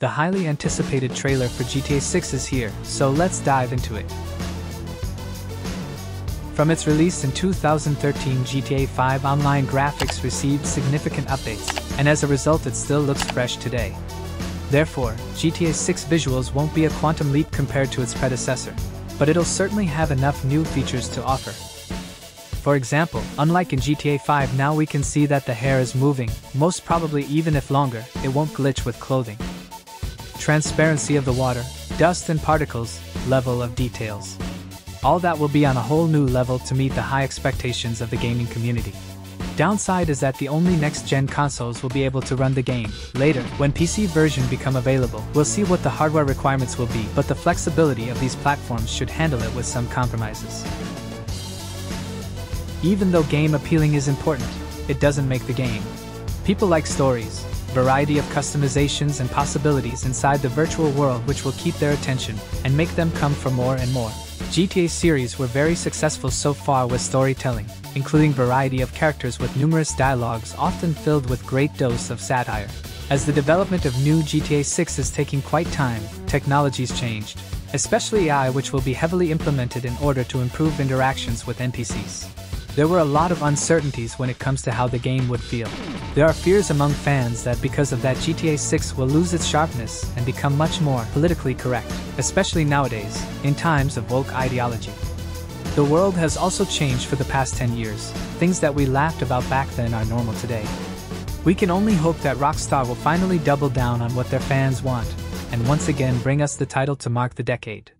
The highly anticipated trailer for GTA 6 is here, so let's dive into it. From its release in 2013, GTA 5 Online graphics received significant updates, and as a result, it still looks fresh today. Therefore, GTA 6 visuals won't be a quantum leap compared to its predecessor, but it'll certainly have enough new features to offer. For example, unlike in GTA 5 now we can see that the hair is moving, most probably even if longer, it won't glitch with clothing. Transparency of the water, dust and particles, level of details. All that will be on a whole new level to meet the high expectations of the gaming community. Downside is that the only next-gen consoles will be able to run the game. Later, when PC version become available, we'll see what the hardware requirements will be, but the flexibility of these platforms should handle it with some compromises. Even though game appealing is important, it doesn't make the game. People like stories, variety of customizations and possibilities inside the virtual world which will keep their attention and make them come for more and more. GTA series were very successful so far with storytelling, including variety of characters with numerous dialogues often filled with great dose of satire. As the development of new GTA 6 is taking quite time, technologies changed, especially AI which will be heavily implemented in order to improve interactions with NPCs. There were a lot of uncertainties when it comes to how the game would feel. There are fears among fans that because of that GTA 6 will lose its sharpness and become much more politically correct, especially nowadays, in times of woke ideology. The world has also changed for the past 10 years. Things that we laughed about back then are normal today. We can only hope that Rockstar will finally double down on what their fans want, and once again bring us the title to mark the decade.